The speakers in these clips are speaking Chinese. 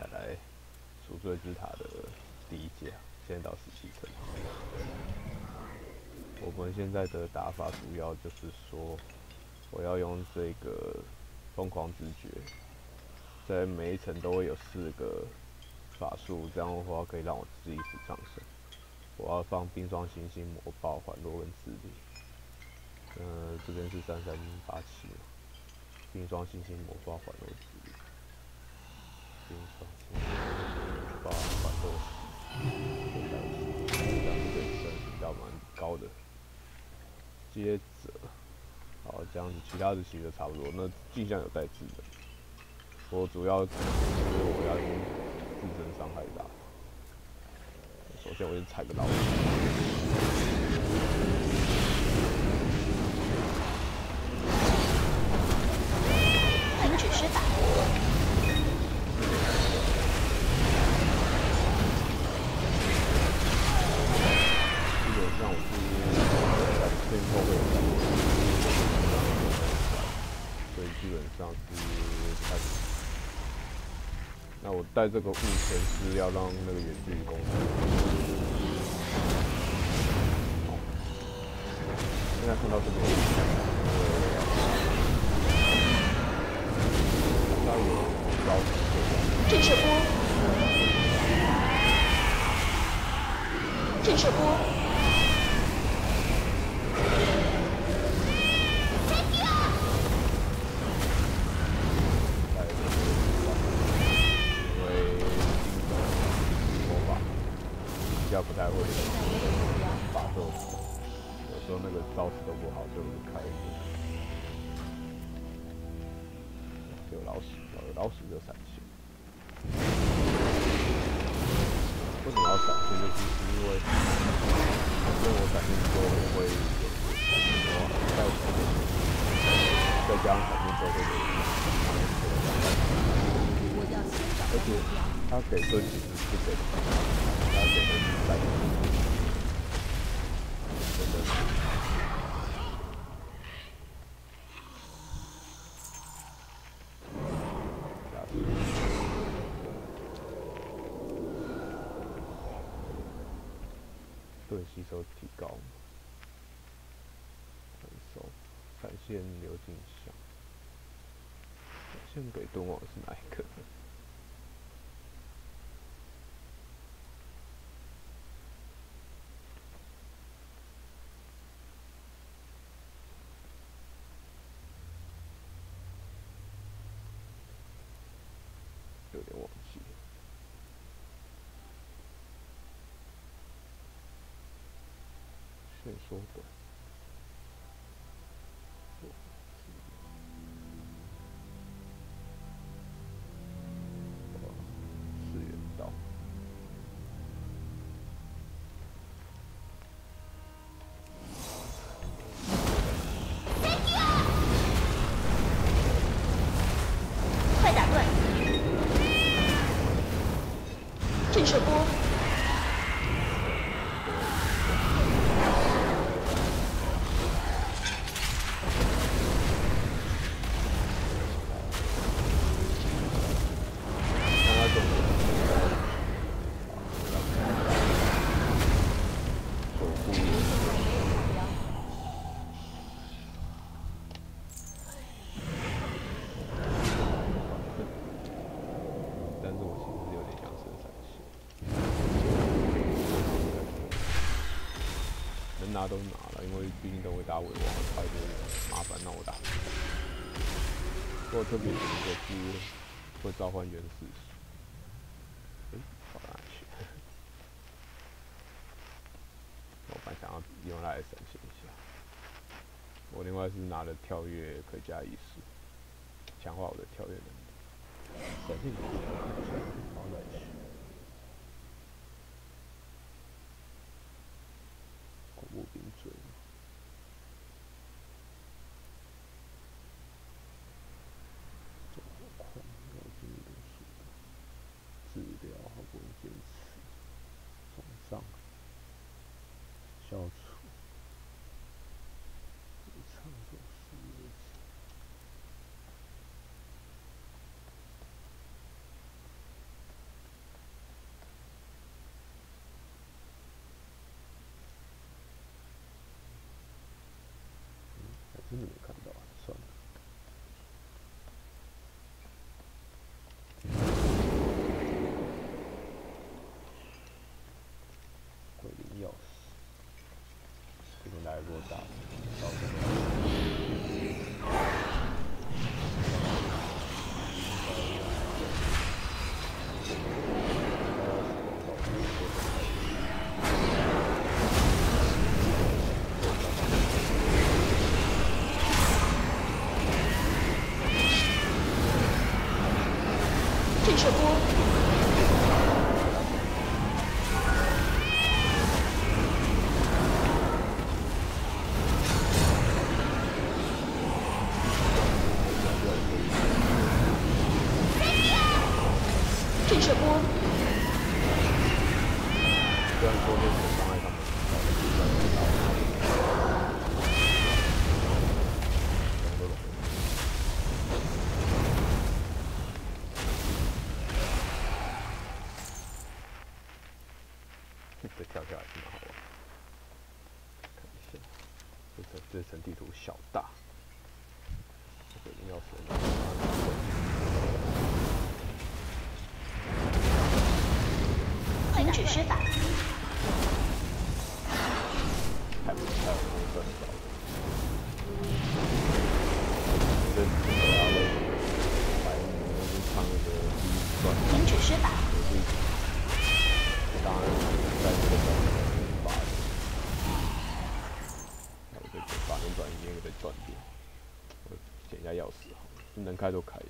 再来赎罪之塔的第一阶，现在到十七层。我们现在的打法主要就是说，我要用这个疯狂直觉，在每一层都会有四个法术，这样的话可以让我自己死上升。我要放冰霜星星魔爆环落跟智力。呃，这边是三三八七，冰霜星星魔爆环落接着，好，这样子其他的其实差不多。那镜像有带智能，我主要就是我要用自身伤害大。首先我先踩个老鼠。带这个物前是要让那个远距离攻击。现在看到这边，它有高震慑波。这是波。为什么要闪现？就是因为反正我闪现之后我会有再再加上闪现之后会有而且他给盾其实是给，他给的是三，真的是。下次盾吸收提高，传送闪现流进项，献给盾王是哪一个？有点忘记了。先缩短。次元刀。快打断。震慑波。拿都拿了，因为毕竟都会打尾王，太多麻烦让我打。不过特别有一个是会召唤原始，我本来想要用来闪现一下。我另外是拿了跳跃可以加一术，强化我的跳跃能力。Ooh, 是锅。掉下来是蛮好玩。看一下，这层这层地图小大，这个应该是。开都可以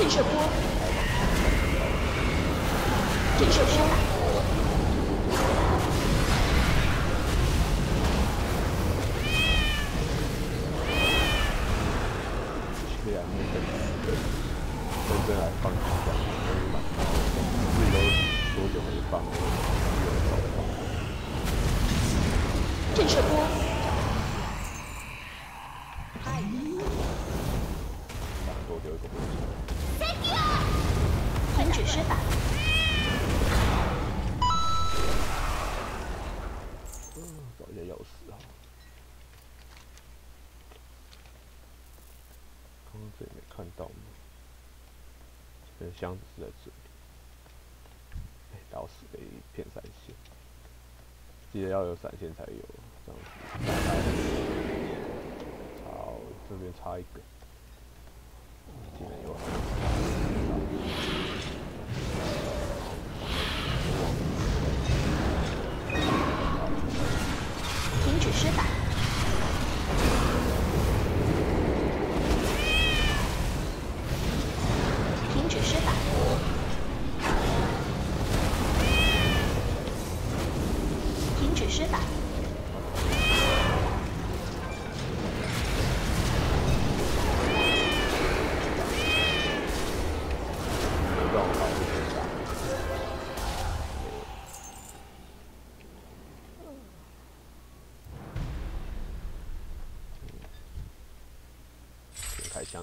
震慑波！震慑波！这，这，震慑波！多一。停止施法，找一下钥匙啊。刚刚这里没看到吗？这箱子是在这里。哎，打死了一片闪现，记得要有闪现才有，这样子。操，这边插一个，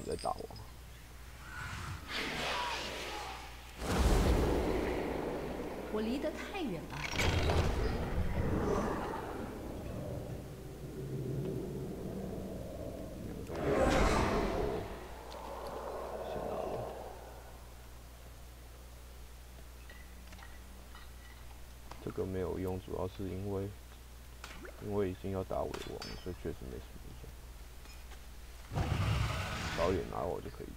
先开枪再打我。我离得太远了。这个没有用，主要是因为因为已经要打尾王了，所以确实没什么用。导演拿我就可以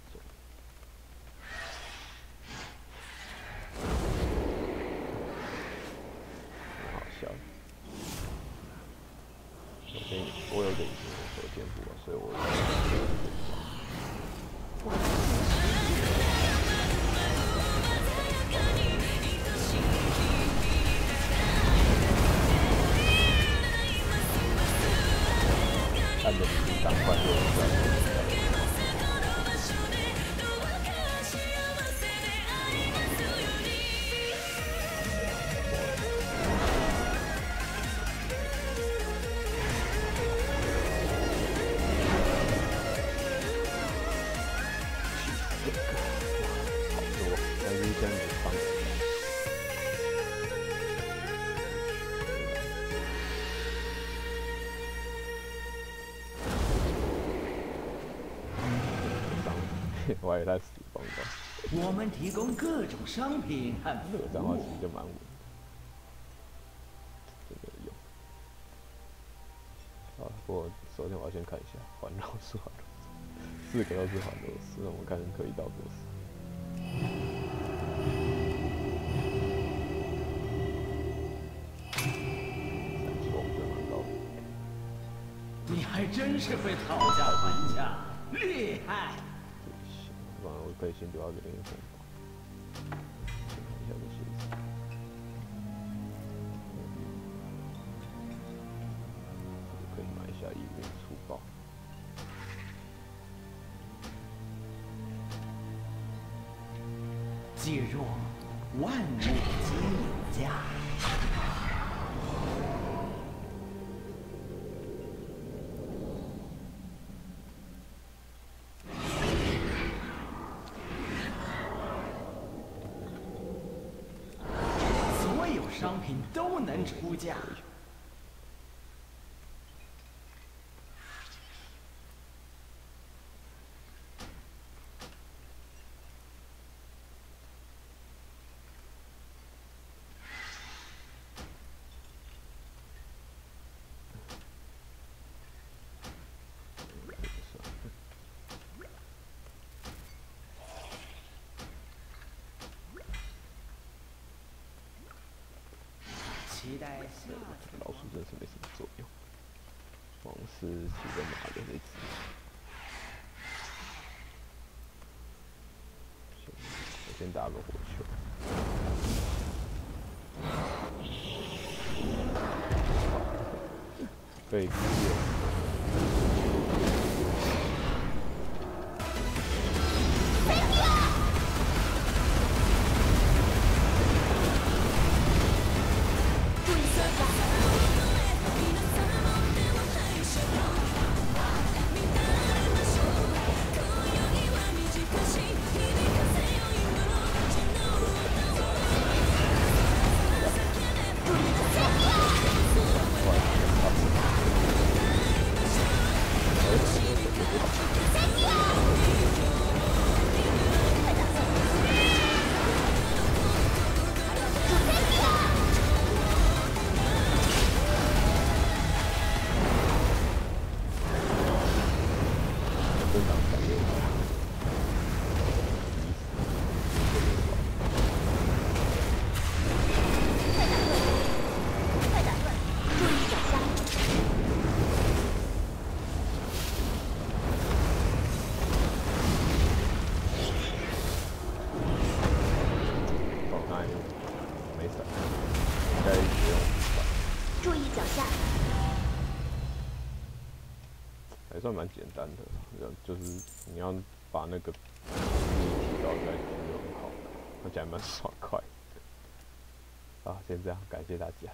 但是现在没放。伤，我也在死光光。我们提供各种商品和这个服脏话其实就蛮稳的，真的有。啊，不过首先我要先看一下环绕是环绕四个都是环绕式，那我们看可以到多少。真是会讨价还价，厉害！这个行，不然我可以先丢到这边估值价。期待下次老鼠真是没什么作用。王是骑着马的那只。先我先打个火球。可蛮简单的，就是你要把那个提高再就很好，而且还蛮爽快。好，先这样，感谢大家。